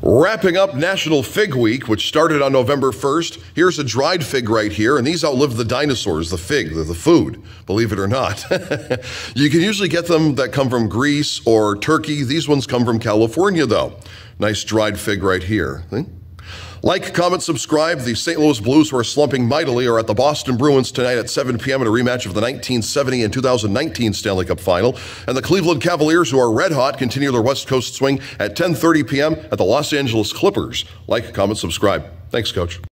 Wrapping up National Fig Week, which started on November 1st, here's a dried fig right here, and these outlive the dinosaurs, the fig, the, the food, believe it or not. you can usually get them that come from Greece or Turkey. These ones come from California, though. Nice dried fig right here. Like, comment, subscribe. The St. Louis Blues, who are slumping mightily, are at the Boston Bruins tonight at 7 p.m. in a rematch of the 1970 and 2019 Stanley Cup Final. And the Cleveland Cavaliers, who are red hot, continue their West Coast swing at 10:30 p.m. at the Los Angeles Clippers. Like, comment, subscribe. Thanks, Coach.